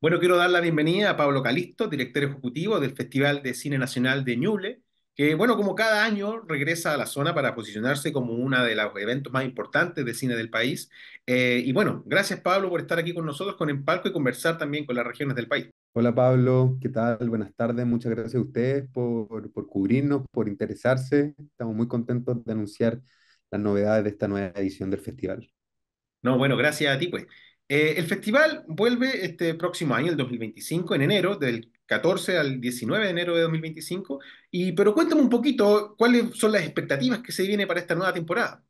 Bueno, quiero dar la bienvenida a Pablo Calisto, director ejecutivo del Festival de Cine Nacional de Ñuble, que, bueno, como cada año regresa a la zona para posicionarse como uno de los eventos más importantes de cine del país. Eh, y bueno, gracias Pablo por estar aquí con nosotros, con Empalco y conversar también con las regiones del país. Hola Pablo, ¿qué tal? Buenas tardes, muchas gracias a ustedes por, por cubrirnos, por interesarse. Estamos muy contentos de anunciar las novedades de esta nueva edición del festival. No, bueno, gracias a ti, pues. Eh, el festival vuelve este próximo año, el 2025, en enero, del 14 al 19 de enero de 2025. Y, pero cuéntame un poquito, ¿cuáles son las expectativas que se viene para esta nueva temporada?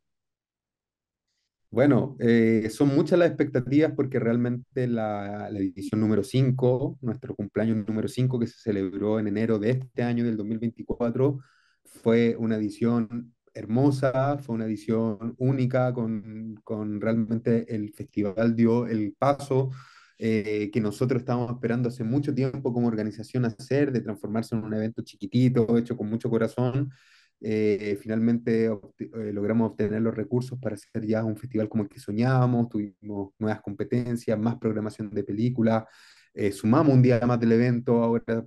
Bueno, eh, son muchas las expectativas porque realmente la, la edición número 5, nuestro cumpleaños número 5 que se celebró en enero de este año, del 2024, fue una edición hermosa, fue una edición única, con, con realmente el festival dio el paso eh, que nosotros estábamos esperando hace mucho tiempo como organización hacer, de transformarse en un evento chiquitito, hecho con mucho corazón. Eh, finalmente eh, logramos obtener los recursos para hacer ya un festival como el que soñábamos, tuvimos nuevas competencias, más programación de películas, sumamos un día más del evento, ahora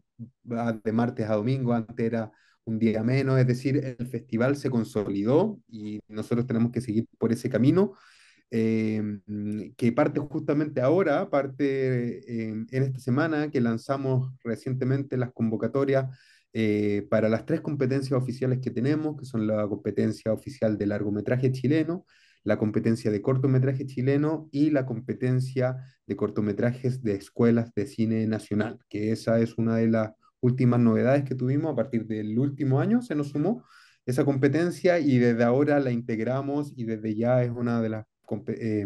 de martes a domingo, antes era un día menos, es decir, el festival se consolidó y nosotros tenemos que seguir por ese camino. Em, que parte justamente ahora, parte en, en esta semana que lanzamos recientemente las convocatorias eh, para las tres competencias oficiales que tenemos, que son la competencia oficial de largometraje chileno, la competencia de cortometraje chileno y la competencia de cortometrajes de escuelas de cine nacional, que esa es una de las últimas novedades que tuvimos a partir del último año, se nos sumó esa competencia y desde ahora la integramos y desde ya es una de las eh,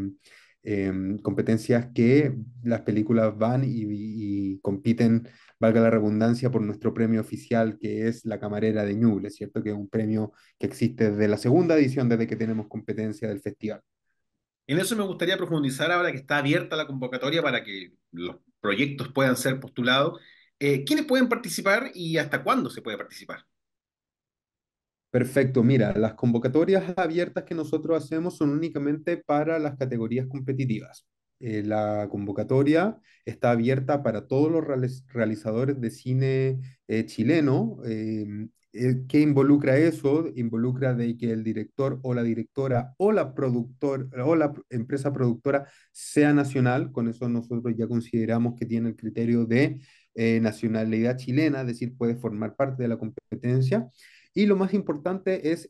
em, competencias que las películas van y, y, compiten, valga la redundancia, por nuestro premio oficial que es la Camarera de Ñuble, ¿cierto? Que es un premio que existe desde la segunda edición, desde que tenemos competencia del festival. En eso me gustaría profundizar ahora que está abierta la convocatoria para que los proyectos puedan ser postulados eh, ¿quiénes pueden participar y hasta cuándo se puede participar? Perfecto, mira, las convocatorias abiertas que nosotros hacemos son únicamente para las categorías competitivas. Eh, la convocatoria está abierta para todos los realizadores de cine eh, chileno. ¿Qué involucra eso? Involucra de que el director o la directora o la productor o la empresa productora sea nacional. Con eso nosotros ya consideramos que tiene el criterio de eh, nacionalidad chilena, es decir, puede formar parte de la competencia. Y lo más importante es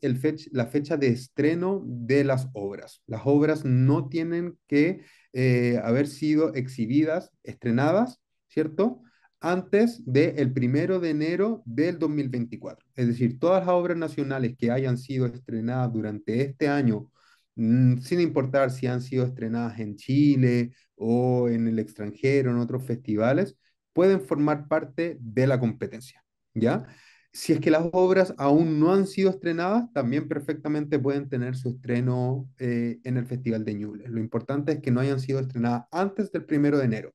la fecha de estreno de las obras. Las obras no tienen que eh, haber sido exhibidas, estrenadas, ¿cierto? Antes del primero de enero del 2024. Es decir, todas las obras nacionales que hayan sido estrenadas durante este año, mm, sin importar si han sido estrenadas en Chile o en el extranjero, en otros festivales, pueden formar parte de la competencia, ¿ya? Si es que las obras aún no han sido estrenadas, también perfectamente pueden tener su estreno eh, en el Festival de Ñuble. Lo importante es que no hayan sido estrenadas antes del primero de enero.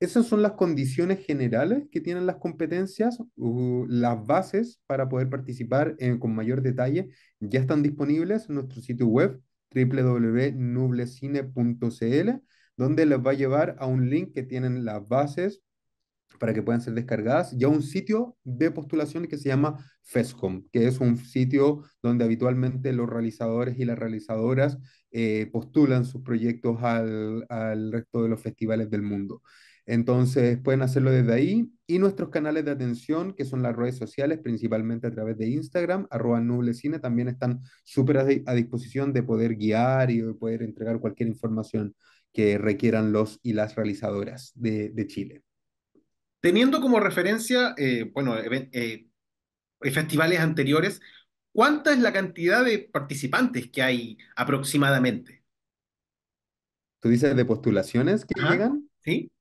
Esas son las condiciones generales que tienen las competencias. Las bases para poder participar con mayor detalle ya están disponibles en nuestro sitio web www.nublecine.cl, donde les va a llevar a un link que tienen las bases para que puedan ser descargadas, ya un sitio de postulación que se llama FESCOM, que es un sitio donde habitualmente los realizadores y las realizadoras eh, postulan sus proyectos al, resto de los festivales del mundo. Entonces pueden hacerlo desde ahí y nuestros canales de atención, que son las redes sociales, principalmente a través de Instagram, arroba nublecine, también están súper a, disposición de poder guiar y de poder entregar cualquier información que requieran los y las realizadoras de Chile. Teniendo como referencia, eh, bueno, eh, festivales anteriores, ¿cuánta es la cantidad de participantes que hay aproximadamente? ¿Tú dices de postulaciones que llegan? Sí.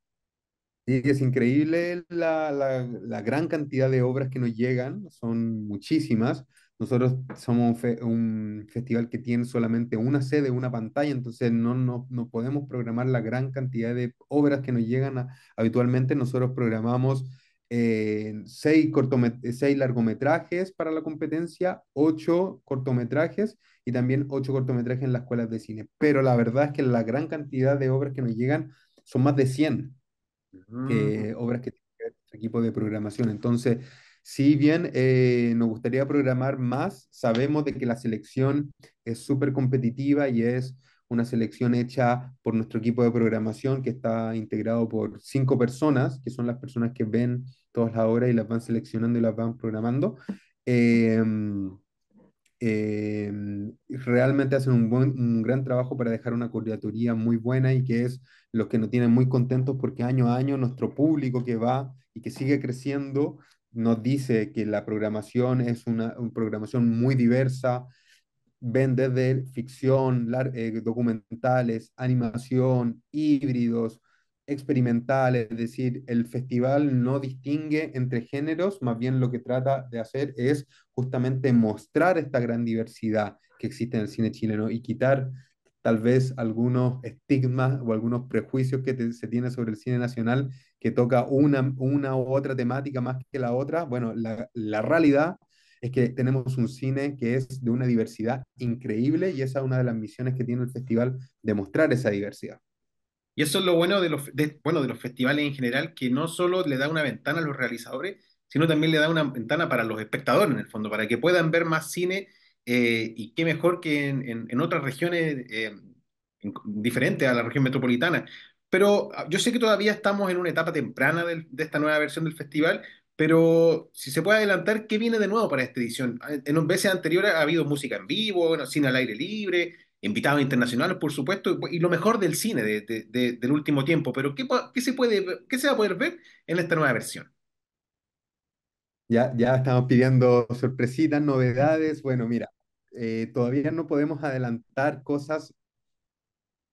Sí, es increíble la, la, la, gran cantidad de obras que nos llegan, son muchísimas. Nosotros somos un festival que tiene solamente una sede, una pantalla, entonces no, no, no podemos programar la gran cantidad de obras que nos llegan habitualmente. Nosotros programamos eh, seis, seis largometrajes para la competencia, ocho cortometrajes y también ocho cortometrajes en las escuelas de cine. Pero la verdad es que la gran cantidad de obras que nos llegan son más de 100. Mm. eh, obras que tienen que ver con nuestro equipo de programación. Entonces, si bien eh, nos gustaría programar más, sabemos de que la selección es súper competitiva y es una selección hecha por nuestro equipo de programación que está integrado por cinco personas, que son las personas que ven todas las obras y las van seleccionando y las van programando. Em, eh, realmente hacen un, buen, un gran trabajo para dejar una curatoría muy buena y que es los que nos tienen muy contentos porque año a año nuestro público que va y que sigue creciendo nos dice que la programación es una, programación muy diversa, ven desde ficción, eh, documentales, animación, híbridos, experimentales, es decir, el festival no distingue entre géneros, más bien lo que trata de hacer es justamente mostrar esta gran diversidad que existe en el cine chileno y quitar tal vez algunos estigmas o algunos prejuicios que se tiene sobre el cine nacional que toca una, una u otra temática más que la otra. Bueno, la, la realidad es que tenemos un cine que es de una diversidad increíble y esa es una de las misiones que tiene el festival, demostrar esa diversidad. Y eso es lo bueno de los, de, bueno, de los festivales en general, que no solo le da una ventana a los realizadores, sino también le da una ventana para los espectadores, en el fondo, para que puedan ver más cine eh, y qué mejor que en, en, en otras regiones eh, en, diferentes a la región metropolitana. Pero ah, yo sé que todavía estamos en una etapa temprana de esta nueva versión del festival, pero si se puede adelantar, ¿qué viene de nuevo para esta edición? En veces anteriores ha habido música en vivo, bueno, cine al aire libre, invitados internacionales, por supuesto, y lo mejor del cine de, de, de, del último tiempo. Pero ¿qué, qué, se puede, ¿qué se va a poder ver en esta nueva versión? Ya, ya estamos pidiendo sorpresitas, novedades. Bueno, mira, eh, todavía no podemos adelantar cosas,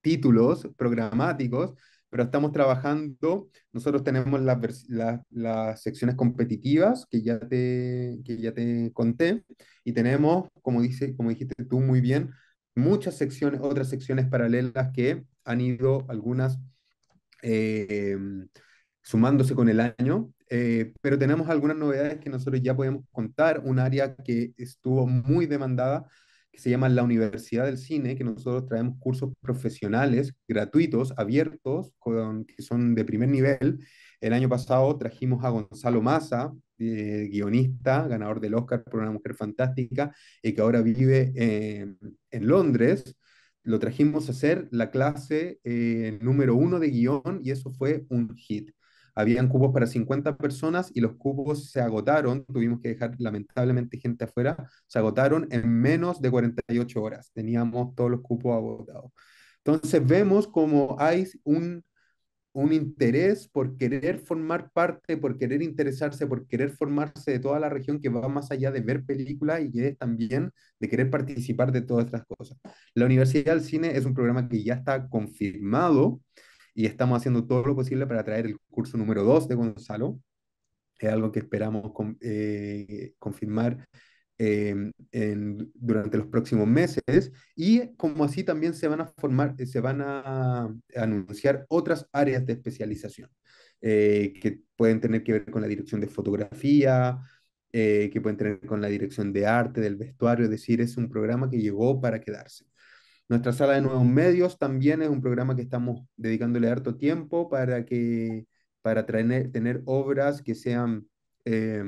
títulos programáticos, pero estamos trabajando. Nosotros tenemos las, las, secciones competitivas que ya, te, que ya te conté y tenemos, como, dice, como dijiste tú muy bien, muchas secciones, otras secciones paralelas que han ido algunas eh, sumándose con el año, eh, pero tenemos algunas novedades que nosotros ya podemos contar, un área que estuvo muy demandada, que se llama la Universidad del Cine, que nosotros traemos cursos profesionales gratuitos, abiertos, que son de primer nivel. El año pasado trajimos a Gonzalo Massa, eh, guionista, ganador del Oscar por Una Mujer Fantástica, y que ahora vive eh, en Londres. Lo trajimos a hacer la clase eh, número uno de guion y eso fue un hit. Habían cupos para 50 personas y los cupos se agotaron, tuvimos que dejar lamentablemente gente afuera, se agotaron en menos de 48 horas, teníamos todos los cupos agotados. Entonces vemos como hay un, un interés por querer formar parte, por querer interesarse, por querer formarse de toda la región que va más allá de ver películas y que es también de querer participar de todas estas cosas. La Universidad del Cine es un programa que ya está confirmado y estamos haciendo todo lo posible para traer el curso número 2 de Gonzalo. Es algo que esperamos eh, confirmar en, durante los próximos meses y como así también se van a formar, se van a, a anunciar otras áreas de especialización eh, que pueden tener que ver con la dirección de fotografía, eh, que pueden tener con la dirección de arte, del vestuario, es decir, es un programa que llegó para quedarse. Nuestra sala de nuevos medios también es un programa que estamos dedicándole harto tiempo para, que, para traer, tener obras que sean eh,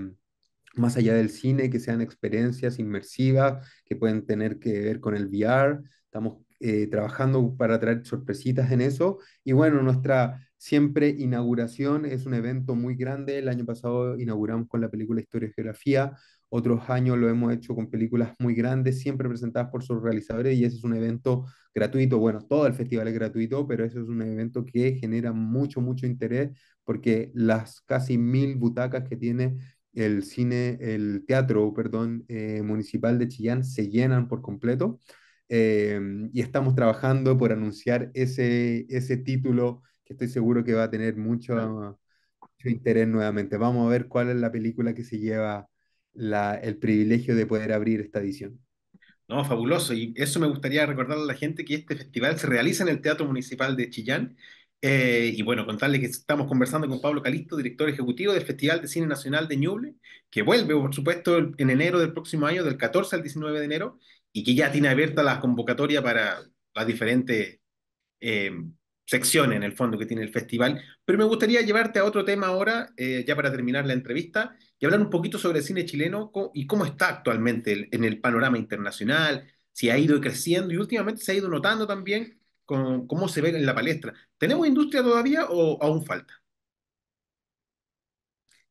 más allá del cine, que sean experiencias inmersivas, que pueden tener que ver con el VR. Estamos eh, trabajando para traer sorpresitas en eso. Y bueno, nuestra siempre inauguración es un evento muy grande. El año pasado inauguramos con la película Historia y Geografía. Otros años lo hemos hecho con películas muy grandes, siempre presentadas por sus realizadores, y ese es un evento gratuito. Bueno, todo el festival es gratuito, pero ese es un evento que genera mucho, mucho interés, porque las casi mil butacas que tiene el cine, el teatro, perdón, eh, municipal de Chillán se llenan por completo. Eh, y estamos trabajando por anunciar ese, ese título que estoy seguro que va a tener mucho, mucho interés nuevamente. Vamos a ver cuál es la película que se lleva el privilegio de poder abrir esta edición. No, fabuloso. Y eso me gustaría recordarle a la gente que este festival se realiza en el Teatro Municipal de Chillán. Eh, y bueno, contarle que estamos conversando con Pablo Calisto, director ejecutivo del Festival de Cine Nacional de Ñuble, que vuelve, por supuesto, en enero del próximo año, del 14 al 19 de enero, y que ya tiene abierta la convocatoria para las diferentes eh, secciones en el fondo que tiene el festival, pero me gustaría llevarte a otro tema ahora, eh, ya para terminar la entrevista, y hablar un poquito sobre el cine chileno y cómo está actualmente en el panorama internacional, si ha ido creciendo y últimamente se ha ido notando también con cómo se ve en la palestra. ¿Tenemos industria todavía o aún falta?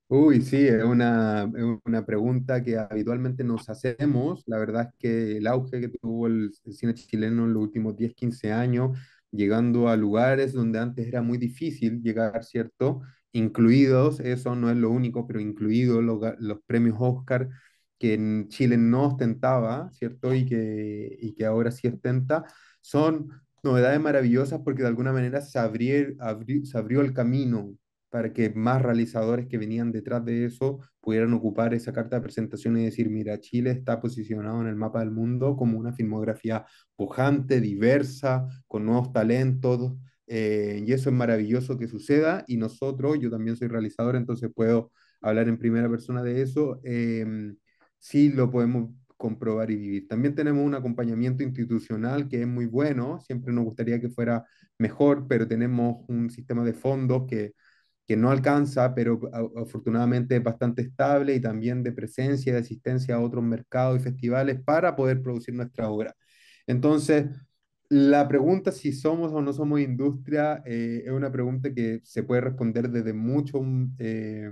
Uy, sí, es una, es una pregunta que habitualmente nos hacemos. La verdad es que el auge que tuvo el cine chileno en los últimos 10, 15 años, llegando a lugares donde antes era muy difícil llegar, ¿cierto? Incluidos, eso no es lo único, pero incluidos los, premios Oscar que en Chile no ostentaba, ¿cierto? Y que, y que ahora sí ostenta, son novedades maravillosas porque de alguna manera se abrió el camino para que más realizadores que venían detrás de eso pudieran ocupar esa carta de presentación y decir, mira, Chile está posicionado en el mapa del mundo como una filmografía pujante, diversa, con nuevos talentos, eh, y eso es maravilloso que suceda, y nosotros, yo también soy realizador, entonces puedo hablar en primera persona de eso, eh, sí lo podemos comprobar y vivir. También tenemos un acompañamiento institucional que es muy bueno, siempre nos gustaría que fuera mejor, pero tenemos un sistema de fondos que que no alcanza, pero afortunadamente es bastante estable y también de presencia y de asistencia a otros mercados y festivales para poder producir nuestra obra. Entonces, la pregunta si somos o no somos industria eh, es una pregunta que se puede responder desde muchos eh,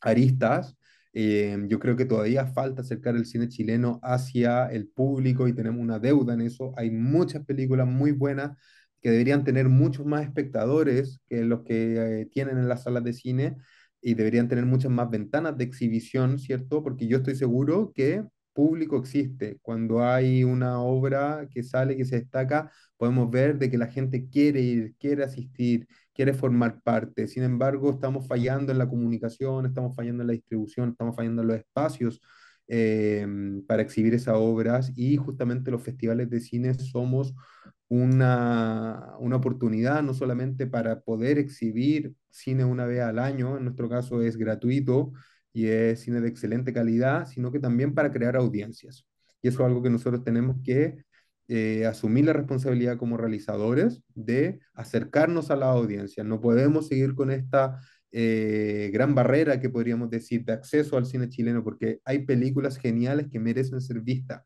aristas. Eh, yo creo que todavía falta acercar el cine chileno hacia el público y tenemos una deuda en eso. Hay muchas películas muy buenas que deberían tener muchos más espectadores que los que eh, tienen en las salas de cine y deberían tener muchas más ventanas de exhibición, ¿cierto? Porque yo estoy seguro que público existe. Cuando hay una obra que sale, que se destaca, podemos ver de que la gente quiere ir, quiere asistir, quiere formar parte. Sin embargo, estamos fallando en la comunicación, estamos fallando en la distribución, estamos fallando en los espacios eh, para exhibir esas obras y justamente los festivales de cine somos una, una oportunidad no solamente para poder exhibir cine una vez al año, en nuestro caso es gratuito y es cine de excelente calidad, sino que también para crear audiencias. Y eso es algo que nosotros tenemos que eh, asumir la responsabilidad como realizadores de acercarnos a la audiencia. No podemos seguir con esta eh, gran barrera que podríamos decir de acceso al cine chileno, porque hay películas geniales que merecen ser vistas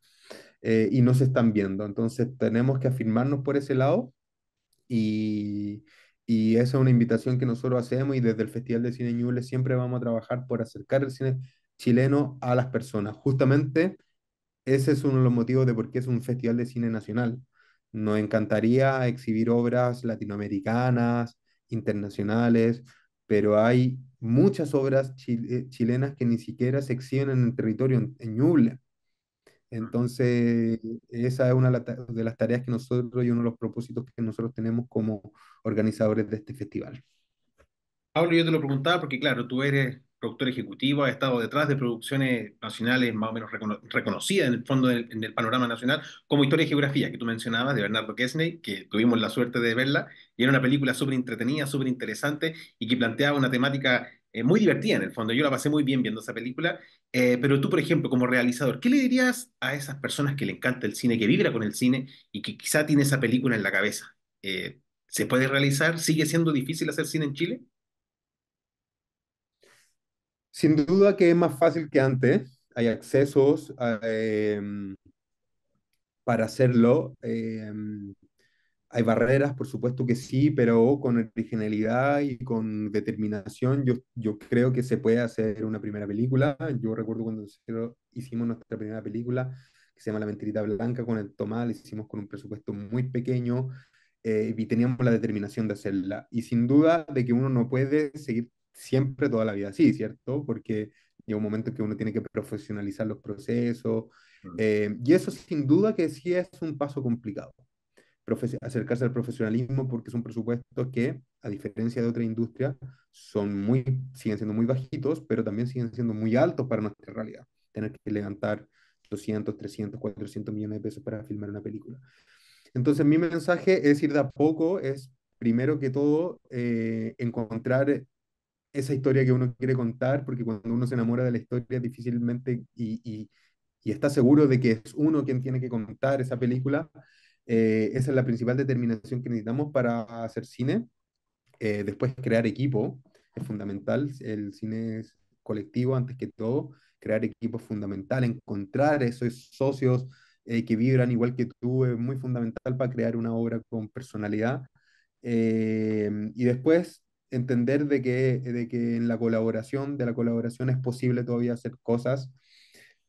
eh, y no se están viendo. Entonces tenemos que afirmarnos por ese lado y, y esa es una invitación que nosotros hacemos y desde el Festival de Cine Ñuble siempre vamos a trabajar por acercar el cine chileno a las personas. Justamente ese es uno de los motivos de por qué es un festival de cine nacional. Nos encantaría exhibir obras latinoamericanas, internacionales, pero hay muchas obras chi- chilenas que ni siquiera se exhiben en el territorio en, en Ñuble. Entonces, esa es una de la- de las tareas que nosotros y uno de los propósitos que nosotros tenemos como organizadores de este festival. Pablo, yo te lo preguntaba porque, claro, tú eres productor ejecutivo, has estado detrás de producciones nacionales más o menos recono- reconocidas en el fondo del- en el panorama nacional, como Historia y Geografía, que tú mencionabas, de Bernardo Kesney, que tuvimos la suerte de verla, y era una película súper entretenida, súper interesante, y que planteaba una temática eh, muy divertida en el fondo. Yo la pasé muy bien viendo esa película, Eh, pero tú, por ejemplo, como realizador, ¿qué le dirías a esas personas que le encanta el cine, que vibra con el cine y que quizá tiene esa película en la cabeza? Eh, ¿se puede realizar? ¿Sigue siendo difícil hacer cine en Chile? Sin duda que es más fácil que antes, hay accesos a, em, para hacerlo. Hay barreras, por supuesto que sí, pero con originalidad y con determinación yo, yo creo que se puede hacer una primera película. Yo recuerdo cuando hicimos nuestra primera película, que se llama La Mentirita Blanca, con el Tomás, la hicimos con un presupuesto muy pequeño eh, y teníamos la determinación de hacerla. Y sin duda de que uno no puede seguir siempre toda la vida así, ¿cierto? Porque llega un momento en que uno tiene que profesionalizar los procesos. eh, y eso sin duda que sí es un paso complicado acercarse al profesionalismo porque son presupuestos que, a diferencia de otra industria, son muy, siguen siendo muy bajitos, pero también siguen siendo muy altos para nuestra realidad. Tener que levantar 200, 300, 400 millones de pesos para filmar una película. Entonces, mi mensaje es ir de a poco, es primero que todo eh, encontrar esa historia que uno quiere contar, porque cuando uno se enamora de la historia difícilmente y, y, y está seguro de que es uno quien tiene que contar esa película, Eh, esa es la principal determinación que necesitamos para hacer cine. Eh, después, crear equipo es fundamental. El cine es colectivo antes que todo. Crear equipo es fundamental. Encontrar esos socios eh, que vibran igual que tú es muy fundamental para crear una obra con personalidad. Y después, entender de que, de que en la colaboración, de la colaboración es posible todavía hacer cosas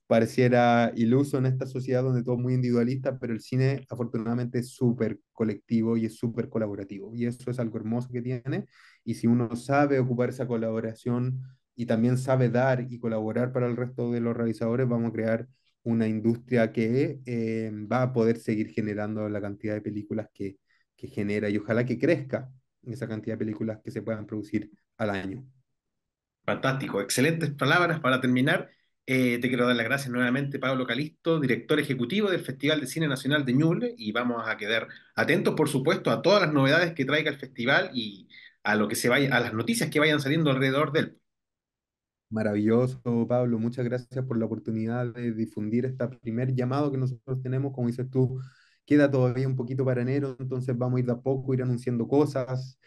pareciera iluso en esta sociedad donde todo es muy individualista, pero el cine afortunadamente es súper colectivo y es súper colaborativo. Y eso es algo hermoso que tiene. Y si uno sabe ocupar esa colaboración y también sabe dar y colaborar para el resto de los realizadores, vamos a crear una industria que eh, va a poder seguir generando la cantidad de películas que, que genera y ojalá que crezca esa cantidad de películas que se puedan producir al año. Fantástico, excelentes palabras para terminar. Eh, te quiero dar las gracias nuevamente, Pablo Calisto, director ejecutivo del Festival de Cine Nacional de Ñuble, y vamos a quedar atentos, por supuesto, a todas las novedades que traiga el festival y a lo que se vaya, a las noticias que vayan saliendo alrededor de él. Maravilloso, Pablo. Muchas gracias por la oportunidad de difundir este primer llamado que nosotros tenemos. Como dices tú, queda todavía un poquito para enero, entonces vamos a ir de a poco, ir anunciando cosas.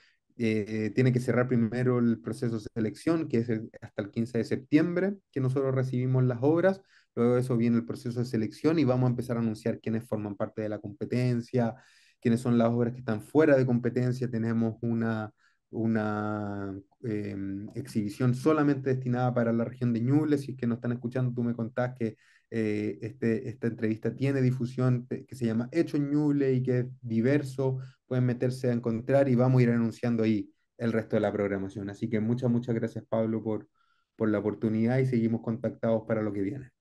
Eh, tiene que cerrar primero el proceso de selección, que es hasta el 15 de septiembre, que nosotros recibimos las obras. Luego de eso viene el proceso de selección y vamos a empezar a anunciar quiénes forman parte de la competencia, quiénes son las obras que están fuera de competencia. Tenemos una, una eh, exhibición solamente destinada para la región de Ñuble. Si es que no están escuchando, tú me contás que eh, este, esta entrevista tiene difusión que se llama Hecho Ñuble y que es diverso. Pueden meterse a encontrar y vamos a ir anunciando ahí el resto de la programación. Así que muchas, muchas gracias, Pablo, por, por la oportunidad y seguimos contactados para lo que viene.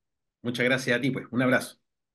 Muchas gracias a ti, pues. Un abrazo.